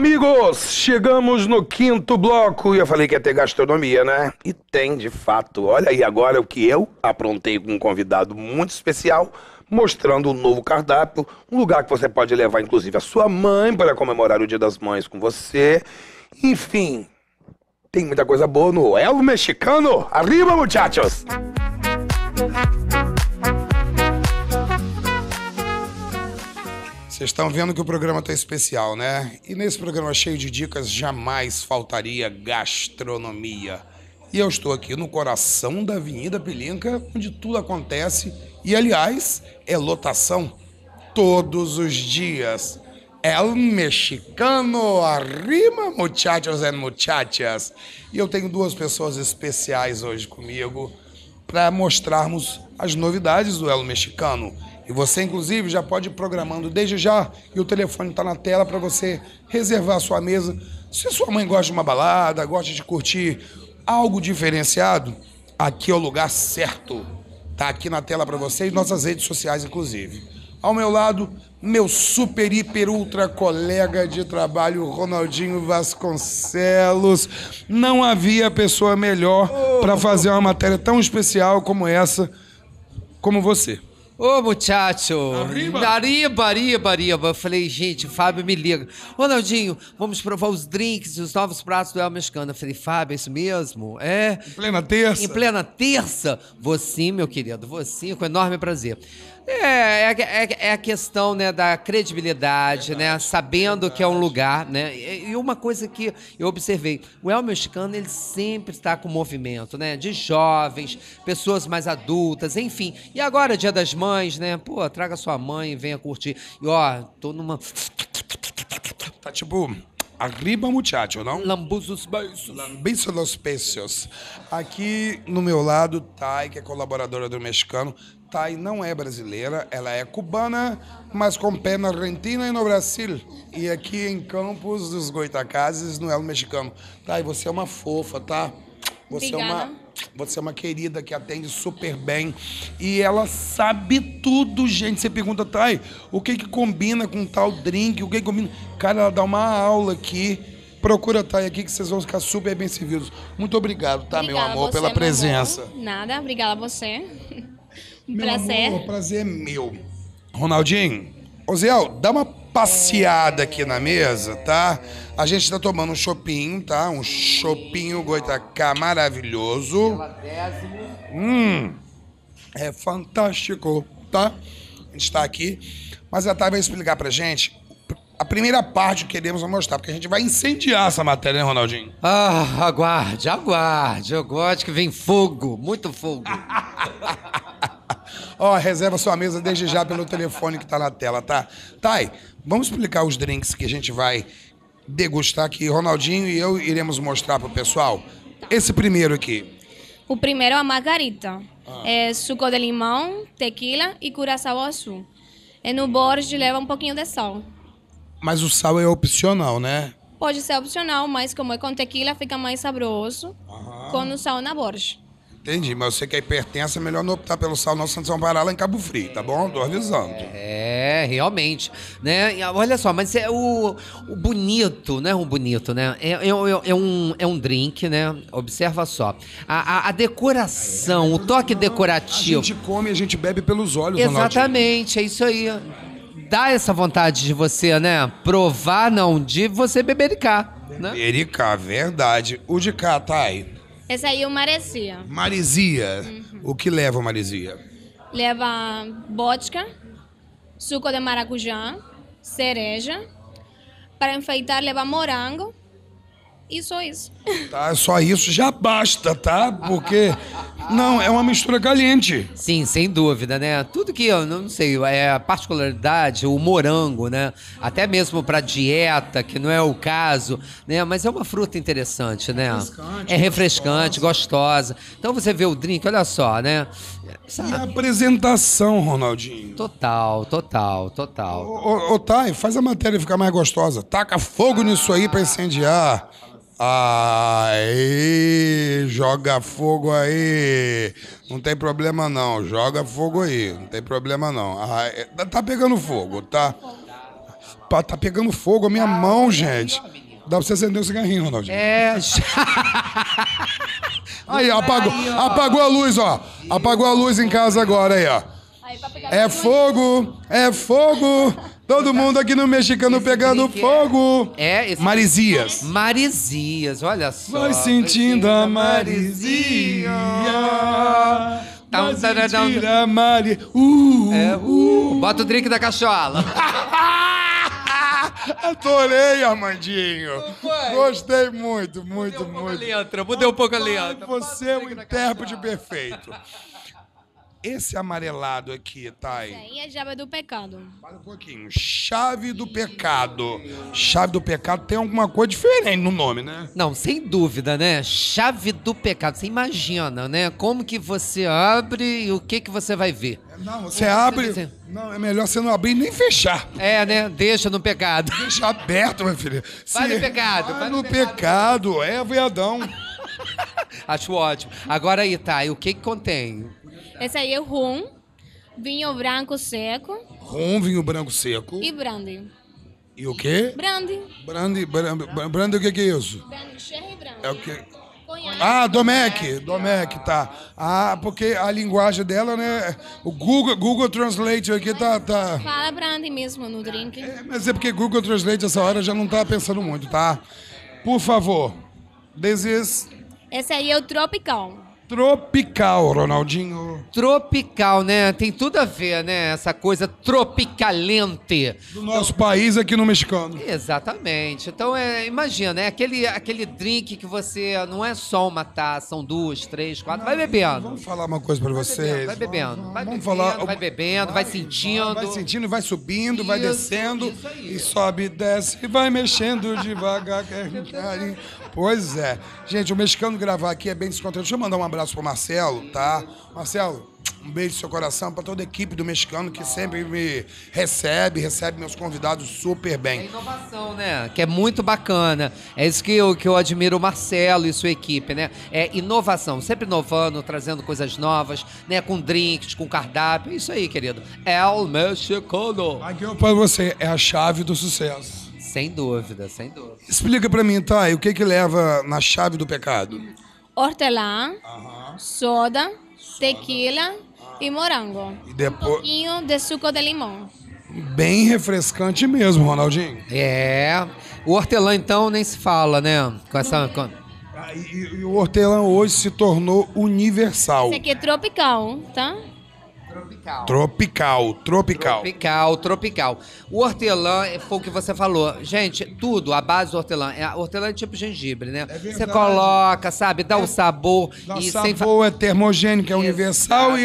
Amigos, chegamos no quinto bloco e eu falei que ia ter gastronomia, né? E tem, de fato. Olha aí agora o que eu aprontei com um convidado muito especial, mostrando um novo cardápio, um lugar que você pode levar inclusive a sua mãe para comemorar o Dia das Mães com você. Enfim, tem muita coisa boa no El Mexicano. Arriba, muchachos! Vocês estão vendo que o programa está especial, né? E nesse programa cheio de dicas jamais faltaria gastronomia. E eu estou aqui no coração da Avenida Pelinca, onde tudo acontece. E aliás, é lotação todos os dias. El Mexicano, arriba, muchachos e muchachas. E eu tenho duas pessoas especiais hoje comigo para mostrarmos as novidades do El Mexicano. E você, inclusive, já pode ir programando desde já e o telefone está na tela para você reservar a sua mesa. Se sua mãe gosta de uma balada, gosta de curtir algo diferenciado, aqui é o lugar certo. Tá aqui na tela para vocês, nossas redes sociais, inclusive. Ao meu lado, meu super, hiper, ultra colega de trabalho, Ronaldinho Vasconcelos. Não havia pessoa melhor para fazer uma matéria tão especial como essa, como você. Ô, muchacho! Arriba. Arriba, arriba, arriba. Eu falei, gente, Fábio me liga. Ronaldinho, vamos provar os drinks e os novos pratos do El Mexicano. Eu falei, Fábio, é isso mesmo? É? Em plena terça. Em plena terça? Sim, meu querido, sim, com enorme prazer. É, é, é- é a questão né, da credibilidade, né? Sabendo que é um lugar, né? E uma coisa que eu observei, o El Mexicano, ele sempre está com movimento, né? De jovens, pessoas mais adultas, enfim. E agora, Dia das Mães, né? Pô, traga sua mãe, venha curtir. E ó, tô numa... Tá tipo, arriba muchacho, não? Lambuzos beijos. Lambiço los. Aqui no meu lado, Thay, que é colaboradora do Mexicano. Thay não é brasileira, ela é cubana, mas com pé na Argentina e no Brasil. E aqui em Campos dos Goitacazes, no El Mexicano. Thay, você é uma fofa, tá? Você é Obrigada. uma você é uma querida que atende super bem e ela sabe tudo, gente. Você pergunta, Thay, o que que combina com tal drink? O que que combina? Cara, ela dá uma aula aqui. Procura a Thay aqui que vocês vão ficar super bem servidos. Muito obrigado, tá, meu Obrigada a amor, você, pela meu presença. amor. Nada, obrigada a você. Um Meu prazer. amor, prazer é meu. Ronaldinho, Oziel, dá uma passeada aqui na mesa, tá? A gente tá tomando um chopinho, tá? Um chopinho goitacá maravilhoso. Hum, é fantástico, tá? A gente tá aqui. Mas a Thay vai explicar pra gente a primeira parte que queremos mostrar, porque a gente vai incendiar essa matéria, né, Ronaldinho? Ah, aguarde, aguarde. Eu gosto que vem fogo, muito fogo. Ó, reserva sua mesa desde já pelo telefone que tá na tela, tá? Thay, vamos explicar os drinks que a gente vai degustar aqui. Ronaldinho e eu iremos mostrar pro pessoal. Esse primeiro aqui. O primeiro é a margarita. É suco de limão, tequila e curaçao azul. E no borde leva um pouquinho de sal. Mas o sal é opcional, né? Pode ser opcional, mas como é com tequila, fica mais saboroso com o sal na borge. Entendi, mas você que é hipertensa, é melhor não optar pelo sal, não, senão parar lá em Cabo Frio, tá bom? Tô avisando. É, realmente, né? Olha só, mas é o, o bonito, né? O bonito, né? É, é, é- é um, é um drink, né? Observa só. A, a- a decoração, o toque A decorativo. gente come e a gente bebe pelos olhos. Exatamente, é isso aí. Dá essa vontade de você, né? Provar, não, de você beber cá, né? Erika, verdade. O de cá, Thay. Esse aí é o maresia. Marisia. O que leva a Marisia? Leva vodka, suco de maracujá, cereja. Para enfeitar, leva morango. E só isso. Tá, só isso já basta, tá? Porque não, é uma mistura caliente. Sim, sem dúvida, né? Tudo que eu não sei, é a particularidade, o morango, né? Até mesmo para dieta, que não é o caso, né? Mas é uma fruta interessante, né? Refrescante, é refrescante, gostosa. Então você vê o drink, olha só, né? E a apresentação, Ronaldinho. Total, total, total. Ô, ô, ô, Thay, faz a matéria ficar mais gostosa. Taca fogo nisso aí pra incendiar. Aí, joga fogo aí. Não tem problema não, joga fogo aí. Não tem problema não. Ah, é- tá pegando fogo, tá? Tá pegando fogo a minha mão, gente. Dá pra você acender um cigarrinho, Ronaldinho. É. Aí, apagou, Aí, ó. apagou a luz, ó. Apagou a luz em casa agora aí, ó. Aí, É fogo, é fogo. Todo mundo aqui no mexicano Esse pegando é- fogo. É, esse- Marizias. Marizias, olha só. Vai sentindo a Marizia. Tá um taradão. a Mari. Uh, É, uh, bota o drink da cachola. Adorei, Armandinho. foi? Gostei muito, muito, Mudei um pouco a muito. letra, mudei um pouco a letra. Você é o intérprete perfeito. Esse amarelado aqui, Thay. Aí é chave do pecado. Para um pouquinho. Chave do pecado. Chave do pecado tem alguma coisa diferente no nome, né? Não, sem dúvida, né? Chave do pecado. Você imagina, né? Como que você abre e o que que você vai ver. Não, você abre. dizer. Não, é melhor você não abrir nem fechar. É, né? Deixa no pecado. Deixa aberto, meu filho. Vai no pecado, Vai, vai no no pecado. É, viadão. Acho ótimo. Agora aí, tá. E o que que contém? Esse aí é rum, vinho branco seco Rum, vinho branco seco. e brandy. E o quê? Brandy. Brandy, brandy, brandy o que que é isso? Brandy, sherry brandy. É o quê? Conhaque. Ah, Domec, Domec, tá. Ah, porque a linguagem dela, né? O Google, Google Translate aqui tá, tá. Fala brandy mesmo no drink. É, Mas é porque Google Translate essa hora já não tá pensando muito, tá? Por favor, this is Esse aí é o tropical. Tropical, Ronaldinho. Tropical, né? Tem tudo a ver, né? Essa coisa tropicalente. Do nosso país aqui no mexicano. Exatamente. Então, é, imagina, é aquele, aquele drink que você não é só uma taça, são duas, três, quatro. Vai bebendo. Vamos falar uma coisa pra vocês. Vai bebendo, vai Vamos bebendo, falar. vai bebendo, vai sentindo. Vai sentindo, vai subindo, vai Isso, descendo. isso aí. E sobe, desce e vai mexendo devagar. Pois é. Gente, o mexicano gravar aqui é bem descontraído. Deixa eu mandar um abraço pro Marcelo, tá? Marcelo, um beijo no seu coração pra toda a equipe do mexicano que sempre me recebe, recebe meus convidados super É bem. inovação, né? Que é muito bacana. É isso que eu, que eu admiro o Marcelo e sua equipe, né? É inovação, sempre inovando, trazendo coisas novas, né? Com drinks, com cardápio. Isso aí, querido. El Mexicano. Aqui eu falo você, é a chave do sucesso. Sem dúvida, sem dúvida. Explica pra mim, tá? O que que leva na chave do pecado? Hortelã, soda, tequila e morango. E Um depois, pouquinho de suco de limão. bem refrescante mesmo, Ronaldinho. É. O hortelã, então, nem se fala, né? Com essa. com- Ah, E, e o hortelã hoje se tornou universal. Esse aqui é tropical, tá? Tropical. Tropical, tropical. Tropical, tropical. O hortelã é, foi o que você falou. Gente, tudo, a base do hortelã. É, hortelã é tipo gengibre, né? verdade. você coloca, sabe? Dá o sabor. Nosso e sem fa- sabor é termogênico, é universal e,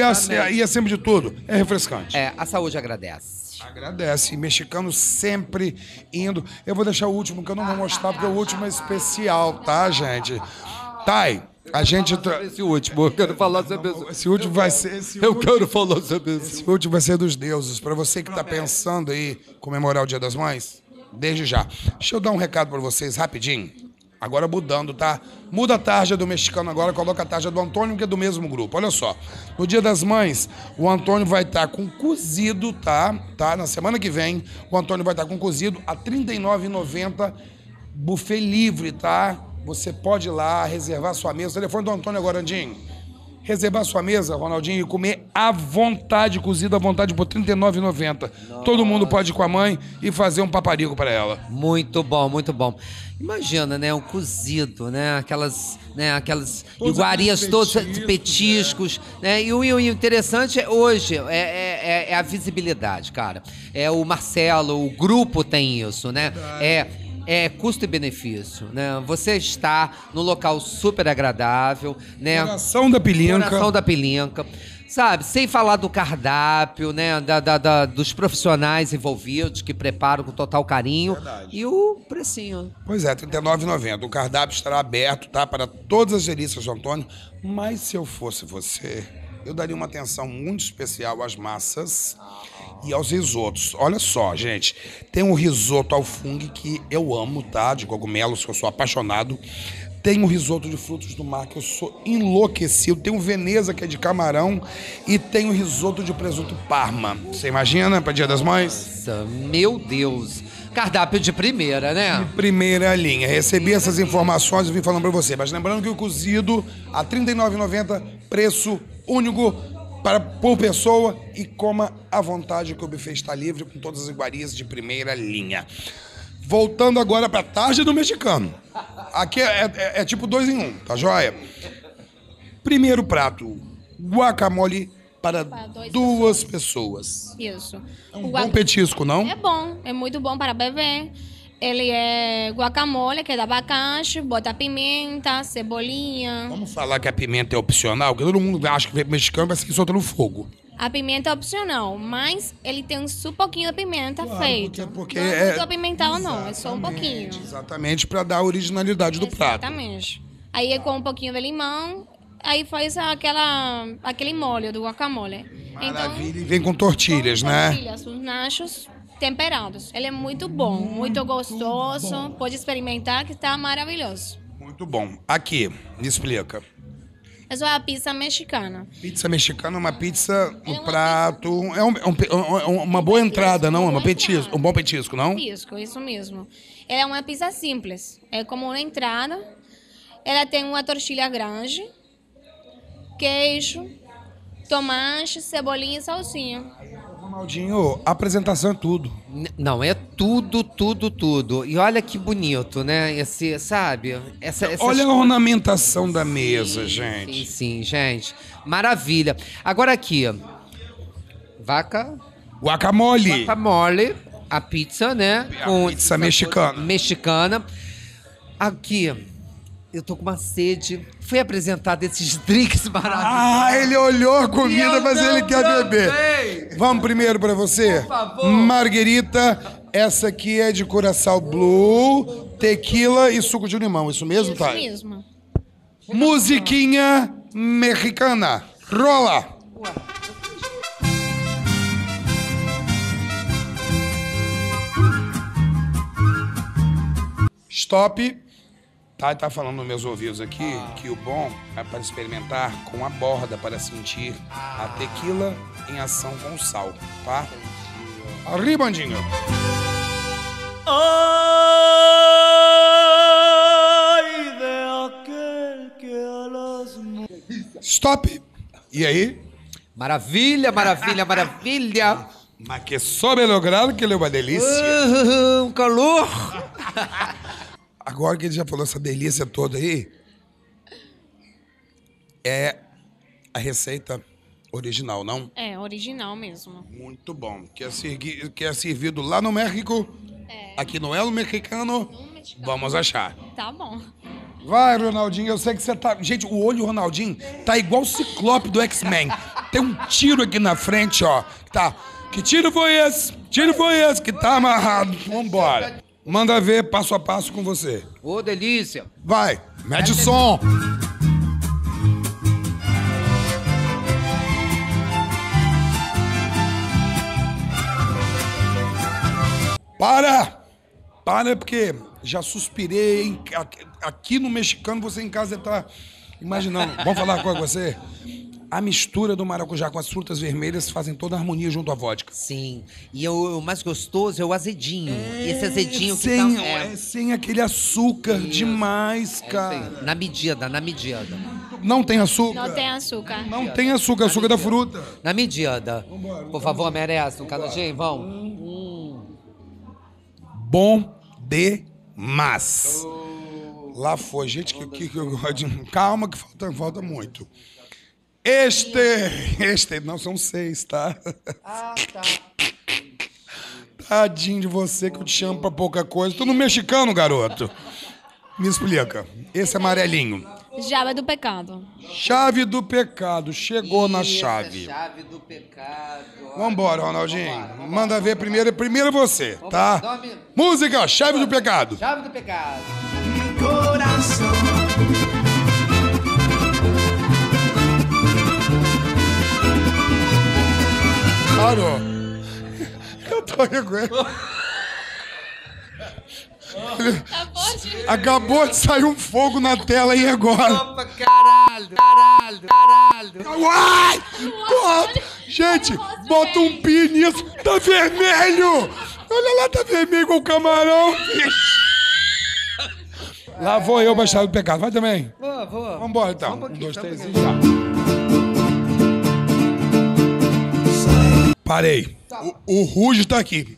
e acima de tudo, é refrescante. É, a saúde agradece. Agradece. E mexicano sempre indo. Eu vou deixar o último, que eu não vou mostrar, porque o último é especial, tá, gente? Thay, a gente. Tra... Esse último, eu quero falar sobre isso. Esse último vai ser. Esse Eu quero falar sobre isso. Esse último vai ser dos deuses. Pra você que tá pensando aí comemorar o Dia das Mães, desde já. Deixa eu dar um recado pra vocês rapidinho. Agora mudando, tá? Muda a tarja do mexicano agora, coloca a tarja do Antônio, que é do mesmo grupo. Olha só. No Dia das Mães, o Antônio vai estar com cozido, tá? Tá? Na semana que vem, o Antônio vai estar com cozido a R$ 39,90 buffet livre, tá? Você pode ir lá reservar sua mesa. O telefone do Antônio agora, Andinho. Reservar sua mesa, Ronaldinho, e comer à vontade, cozido à vontade por R$ 39,90. Todo mundo pode ir com a mãe e fazer um paparico para ela. Muito bom, muito bom. Imagina, né, um cozido, né, aquelas, né, aquelas Todos iguarias, todos petiscos, petiscos, né, e o, o interessante é hoje é, é- é- é a visibilidade, cara. É o Marcelo, o grupo tem isso, né, é é custo e benefício, né? Você está no local super agradável, né? Coração da pilinca. Coração da pilinca. Sabe, sem falar do cardápio, né? Da, da- da- dos profissionais envolvidos que preparam com total carinho. E o precinho. Pois é, R$ 39,90. O cardápio estará aberto, tá? Para todas as delícias do Antônio. Mas se eu fosse você, eu daria uma atenção muito especial às massas e aos risotos. Olha só, gente. Tem um risoto ao fungo que eu amo, tá? De cogumelos, que eu sou apaixonado. tem o risoto de frutos do mar, que eu sou enlouquecido. Tem o Veneza, que é de camarão, e tem o risoto de presunto parma. Você imagina para Dia das Mães? Nossa, meu Deus. Cardápio de primeira, né? Primeira linha. Recebi essas informações e vim falando para você. Mas lembrando que o cozido a R$ 39,90, preço único para por pessoa e coma à vontade que o buffet está livre com todas as iguarias de primeira linha. Voltando agora para a tarde do mexicano. Aqui é, é- é tipo dois em um, tá joia? Primeiro prato, guacamole para Para duas pessoas. Isso. É um O bom guac- petisco, não? É bom, é muito bom para beber. Ele é guacamole, que é de abacate, bota pimenta, cebolinha. Vamos falar que a pimenta é opcional, porque todo mundo acha que mexicano vai ser soltando fogo. A pimenta é opcional, mas ele tem um pouquinho de pimenta Claro, feito. porque- porque não é- é muito apimentado, não, é só um pouquinho. Exatamente para dar a originalidade do prato. Exatamente. Aí é com um pouquinho de limão, aí faz aquela, aquele molho do guacamole. Maravilha. E vem com tortilhas, Então, né? tortilhas, os nachos temperados. Ele é muito bom, muito gostoso. Pode experimentar que está maravilhoso. Muito bom. Aqui, me explica. Essa é a pizza mexicana. Pizza mexicana é uma pizza no É prato. É, um- é um pe- é um- uma boa entrada, não? É uma petisco, um bom petisco, não? Pisco, isso mesmo. Ela é uma pizza simples. É como uma entrada. Ela tem uma tortilha grande, queijo, tomate, cebolinha e salsinha. Ronaldinho, apresentação é tudo. N- Não, é tudo, tudo, tudo. E olha que bonito, né? Esse, sabe? Essa, essas Olha a ornamentação da mesa, Sim, gente. sim, gente. Maravilha. Agora aqui, vaca, Guacamole. guacamole, a pizza, né? A pizza mexicana. Mexicana. Aqui, eu tô com uma sede. Foi apresentado esses drinks maravilhosos. Ah, ele olhou a comida, mas ele quer beber. Vamos primeiro pra você? Por favor. Marguerita, essa aqui é de Curaçao Blue, tequila e suco de limão. Isso mesmo, Isso Thay? mesmo. Musiquinha mexicana. Rola! Stop. Tá, tá falando nos meus ouvidos aqui que o bom é para experimentar com a borda para sentir a tequila em ação com o sal, tá? Arriba, Andinho. Stop. E aí? Maravilha, maravilha, maravilha. Mas que sobe logrado que ele é uma delícia. Ah, um calor. Agora que ele já falou essa delícia toda aí, é a receita original, não? É, original mesmo. Muito bom. Que é, segui- que é servido lá no México, aqui no El Mexicano, mexicano. vamos achar. Tá bom. Vai, Ronaldinho, eu sei que você tá... Gente, o olho do Ronaldinho tá igual o ciclope do X-Men. Tem um tiro aqui na frente, ó. Tá... Que tiro foi esse? Tiro foi esse que tá amarrado. Vambora. Manda ver passo a passo com você. Ô, delícia. Vai, mede o som. Para! Para, porque já suspirei. hein? Aqui- no mexicano, você em casa tá imaginando. Vamos falar com você? A mistura do maracujá com as frutas vermelhas fazem toda a harmonia junto à vodka. Sim. E o, o mais gostoso é o azedinho. Esse azedinho que sem, tá... é, sem aquele açúcar demais, cara. Na medida, na medida. Não tem açúcar? Não tem açúcar. Não tem açúcar, açúcar da fruta. Na medida. Por favor, merece um canudinho, vamos. Bom demais. Lá foi, gente, que, que, que eu gosto de... Calma que falta, falta muito. Este, este, não são seis, tá? Ah, tá. Tadinho de você que eu te chamo pra pouca coisa. Tu no mexicano, garoto. Me explica. Esse amarelinho. Java do pecado. Chave do pecado. Chegou na chave. Chave do pecado. Vambora, Ronaldinho. Manda ver primeiro. Primeiro você, tá? Nome- Música, chave do pecado. Chave do pecado. corazón. Parou. Eu tô forte? Acabou de sair um fogo na tela aí agora. Opa, caralho, caralho, caralho. Uai! Porra! Gente, bota um pi nisso. Tá vermelho! Olha lá, tá vermelho igual o camarão. Lá vou eu, baixar do pecado. Vai também. Vou, vou. Vambora então. Só Um, dois, três e já. Parei. O, o Ruge tá aqui.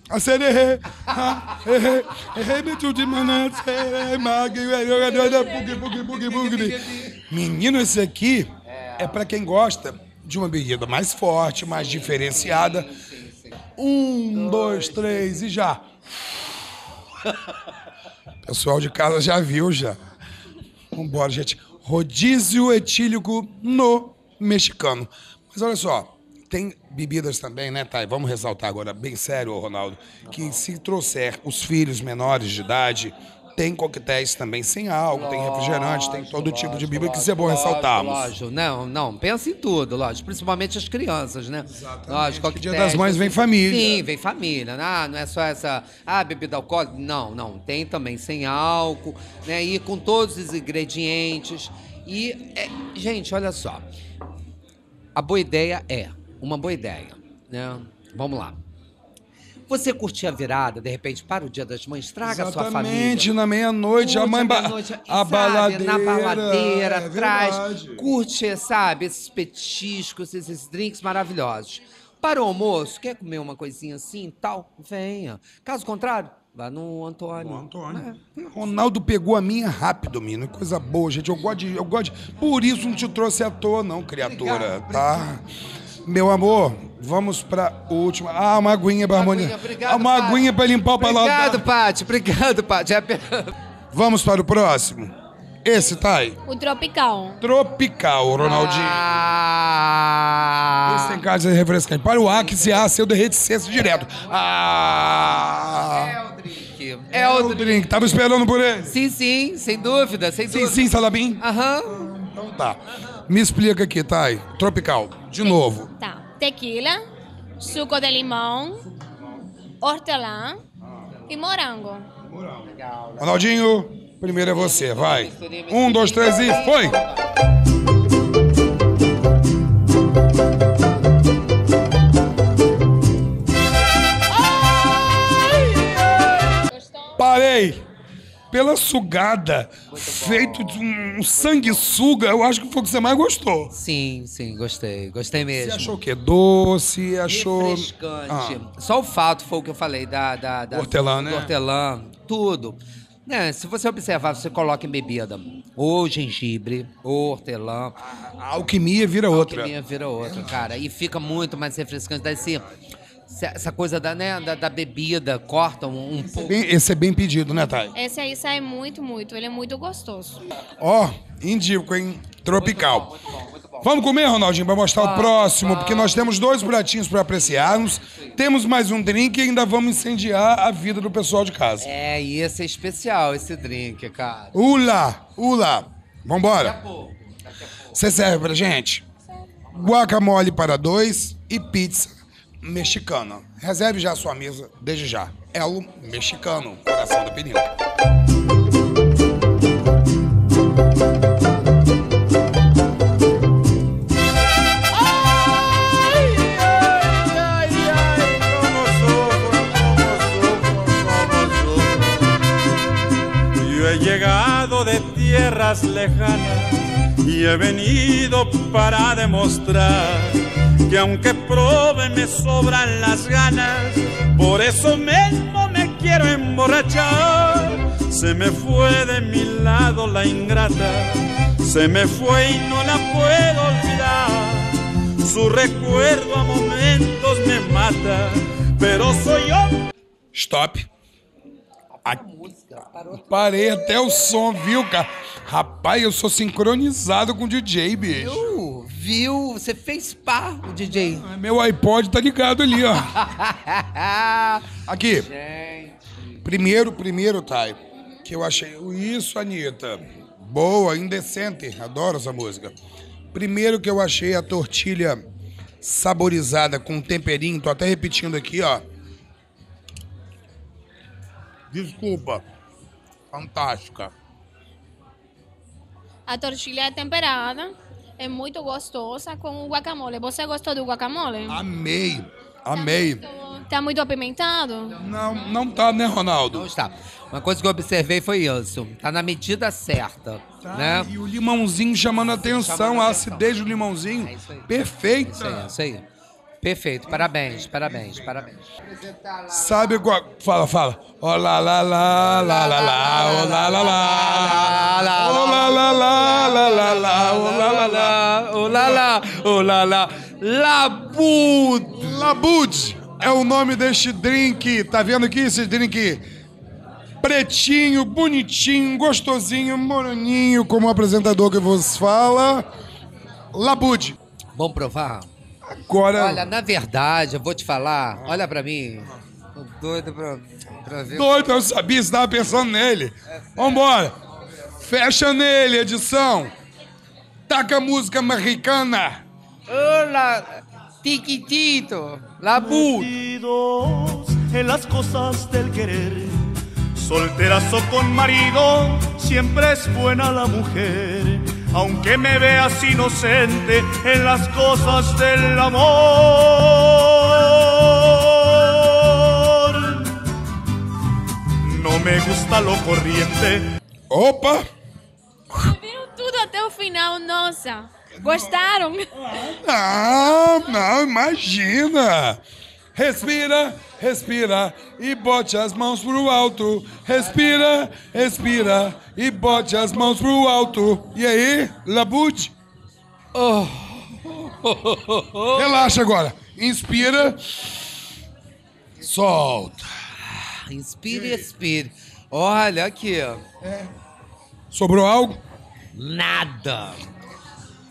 Menino, esse aqui é pra quem gosta de uma bebida mais forte, mais diferenciada. Um, dois, três e já. Pessoal de casa já viu já. Vambora, gente. Rodízio etílico no mexicano. Mas olha só, tem bebidas também, né, Thay? Vamos ressaltar agora, bem sério, Ronaldo, que se trouxer os filhos menores de idade, tem coquetéis também sem álcool, tem refrigerante, tem todo tipo de bebida que isso é bom ressaltarmos. Lógico, não, não, pensa em tudo, lógico, principalmente as crianças, né? Lógico, Porque Dia das Mães vem família. Sim, vem família, ah, não é só essa, ah, bebida alcoólica, não, não, tem também sem álcool, né, e com todos os ingredientes, e, é, gente, olha só, a boa ideia é, uma boa ideia, né, vamos lá. Você curtir a virada, de repente, para o Dia das Mães, traga a sua família. Exatamente, na meia-noite, a mãe ba... meia-noite, a sabe, baladeira. Na baladeira, é traz. verdade. Curte, sabe, esses petiscos, esses drinks maravilhosos. Para o almoço, quer comer uma coisinha assim e tal? Venha. Caso contrário, vá no Antônio. Antônio. Ronaldo pegou a minha rápido, menino. Coisa boa, gente. Eu gosto de. Eu gosto de... Por isso não te trouxe à toa, não, criatura. tá? Meu amor, vamos pra última. Ah, uma aguinha pra harmonia. obrigado, Ah, uma Paty. aguinha pra limpar o paladar. Obrigado, Paty. Obrigado, Paty. É Vamos para o próximo. Esse, Thay. O tropical. Tropical, Ronaldinho. Ah. Esse tem cara de refrescante. Para o ar, que se há, seu derreticência direto. Ah! É o drink. É o drink. drink. Tava esperando por ele. Sim, sim, sem dúvida, sem Sim, dúvida. sim, Salabim. Aham. Então tá. Me explica aqui, Thay. Tropical. De novo. Tá. Tequila, suco de limão, hortelã e morango. Ronaldinho, primeiro é você, vai. Um, dois, três e foi! Parei! Pela sugada, feito de um sanguessuga, eu acho que foi o que você mais gostou. Sim, sim, gostei. Gostei Você mesmo. achou o quê? Doce, achou. Refrescante. Ah. Só o fato foi o que eu falei da. da, da Hortelã, né? hortelã, tudo. Né, se você observar, você coloca em bebida ou gengibre, ou hortelã, A alquimia vira outra. alquimia vira outra, cara. E fica muito mais refrescante. Daí esse, essa coisa da, né, da, da bebida corta um, um pouco. Bem- esse é bem pedido, né, Thay? Esse aí sai muito, muito. Ele é muito gostoso. Ó, indico, hein? Tropical. Vamos comer, Ronaldinho, para mostrar o próximo, porque nós temos dois pratinhos para apreciarmos, temos mais um drink e ainda vamos incendiar a vida do pessoal de casa. É, e esse é especial, esse drink, cara. Ula, ula. Vambora. Você serve pra gente? Guacamole para dois e pizza mexicana. Reserve já a sua mesa desde já. Elo mexicano, coração da he llegado de tierras lejanas y he venido para demostrar que aunque probe me sobran las ganas, por eso mismo me quiero emborrachar. Se me fue de mi lado la ingrata, se me fue y no la puedo olvidar. Su recuerdo a momentos me mata, pero soy yo. Stop. A- Parei até o som, viu, cara? Rapaz, eu sou sincronizado com o DJ, bicho. Viu? Viu? Você fez pá, o DJ. Meu iPod tá ligado ali, ó. Aqui. Gente. Primeiro, primeiro, Thay, que eu achei. Isso, Anitta. Boa, indecente. Adoro essa música. Primeiro que eu achei a tortilha saborizada com temperinho. Tô até repetindo aqui, ó. Desculpa. Fantástica. A tortilha é temperada, é muito gostosa com o guacamole. Você gostou do guacamole? Amei. Amei. Tá muito, tá muito apimentado? Não, não tá, né, Ronaldo? Não está. Uma coisa que eu observei foi isso. Tá na medida certa, Tá, né? E o limãozinho chamando a atenção, Chamando a a acidez do limãozinho. É isso aí. Perfeita. Isso aí, isso aí. Perfeito, parabéns, parabéns, parabéns. Sabe qual. Fala, fala. Olá, lá, lá, lá, lá, lá, olá, lá, lá. Olá, lá, lá, lá, lá, lá, olá, lá, lá. Olá lá, olá lá, Labud! Labud é o nome deste drink. Tá vendo aqui esse drink? Pretinho, bonitinho, gostosinho, moreninho, como o apresentador que vos fala. Labud. Vamos provar? Agora. Olha, na verdade, eu vou te falar, olha pra mim. Tô doido pra, pra ver. Doido, eu sabia, você tava pensando nele. Vambora. Fecha nele, edição. Taca a música americana. Olá, Tiquitito, perdidos en las cosas del querer. Solterazo con marido, siempre es buena la mujer, aunque me veas inocente en las cosas del amor. No me gusta lo corriente. Opa. Viram tudo até o final, nossa. Gostaram? Não, não, imagina. Respira, respira e bote as mãos pro alto. Respira, respira e bote as mãos pro alto. E aí, Labute? Relaxa agora. Inspira. Solta. Inspire, expire. Olha aqui, ó. Sobrou algo? Nada.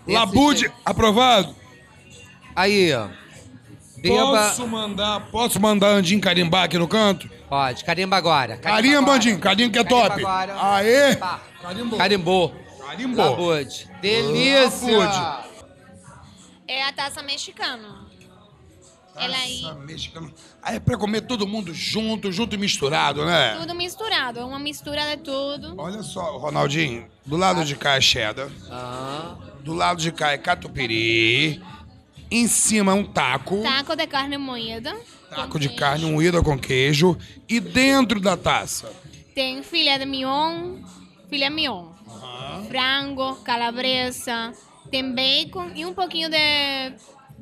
Labude, aprovado? Aí, ó. Beba. Posso mandar, posso mandar Andinho carimbar aqui no canto? Pode, carimba agora. Carimba, agora. Andinho, carimba que é Carimba top. agora. Aê! Pá. Carimbou. Carimbou. Carimbou. Labude. Delícia. Labude. É a taça mexicana. Ela aí, Nossa, mexicano. Aí é pra comer todo mundo junto, junto e misturado, né? tudo misturado. É uma mistura de tudo. Olha só, Ronaldinho. Do lado de cá é cheddar. Ah, Do lado de cá é catupiry. Em cima um taco. Taco de carne moída. Taco de queijo. carne moída com queijo. E dentro da taça. Tem filé de mignon, filé mignon. Frango, calabresa. Tem bacon e um pouquinho de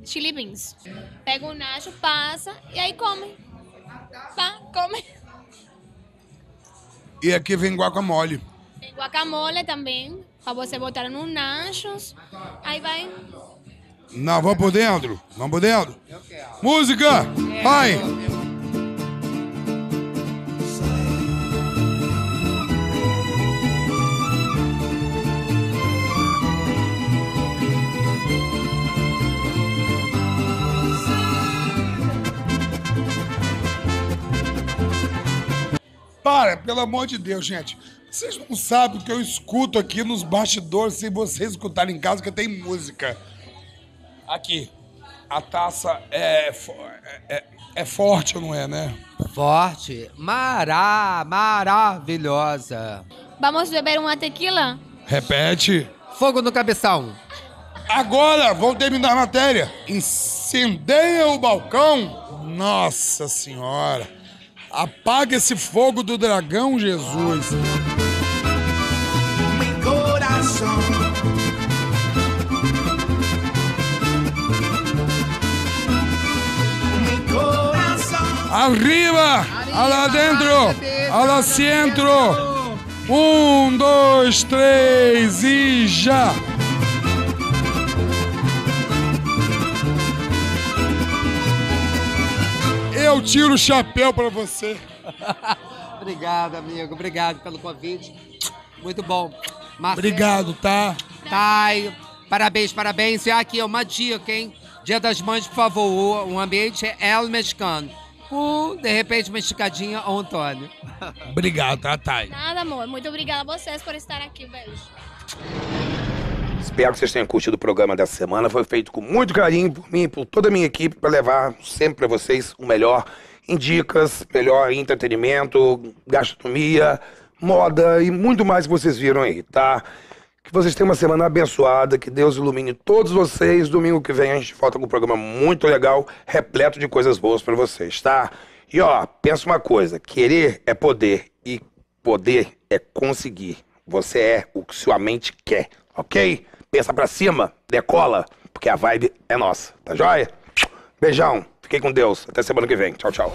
chili beans. Pega o nacho, passa e aí come. Tá, come. E aqui vem guacamole. Tem guacamole também, pra você botar no nachos. Aí vai. Não, vamos por dentro. Vamos por dentro. Música! Vai! Para, pelo amor de Deus, gente. Vocês não sabem o que eu escuto aqui nos bastidores sem vocês escutarem em casa, que tem música. Aqui. A taça é, é, é- é forte ou não é, né? forte. Mará, maravilhosa. Vamos beber uma tequila? Repete. Fogo no cabeção. Agora, vamos terminar a matéria. Incendeia o balcão. Nossa Senhora. Apaga esse fogo do dragão, Jesus. mi corazón. Arriba, lá dentro, lá centro. Um, dois, três e já. Eu tiro o chapéu pra você. Obrigado, amigo. Obrigado pelo convite. Muito bom. Marcelo, Obrigado, tá? Thay, parabéns, parabéns. E aqui, uma dica, hein? Dia das Mães, por favor. O ambiente é El Mexicano. Com, de repente, uma esticadinha ao Antônio. Obrigado, tá, Thay? Nada, amor. Muito obrigada a vocês por estar aqui. Beijo. Espero que vocês tenham curtido o programa dessa semana. Foi feito com muito carinho por mim e por toda a minha equipe para levar sempre para vocês o melhor em dicas, melhor em entretenimento, gastronomia, moda e muito mais que vocês viram aí, tá? Que vocês tenham uma semana abençoada, que Deus ilumine todos vocês. Domingo que vem a gente volta com um programa muito legal, repleto de coisas boas para vocês, tá? E ó, pensa uma coisa: querer é poder e poder é conseguir. Você é o que sua mente quer, ok? Pensa pra cima, decola, porque a vibe é nossa, tá joia? Beijão, fiquei com Deus. Até semana que vem. Tchau, tchau.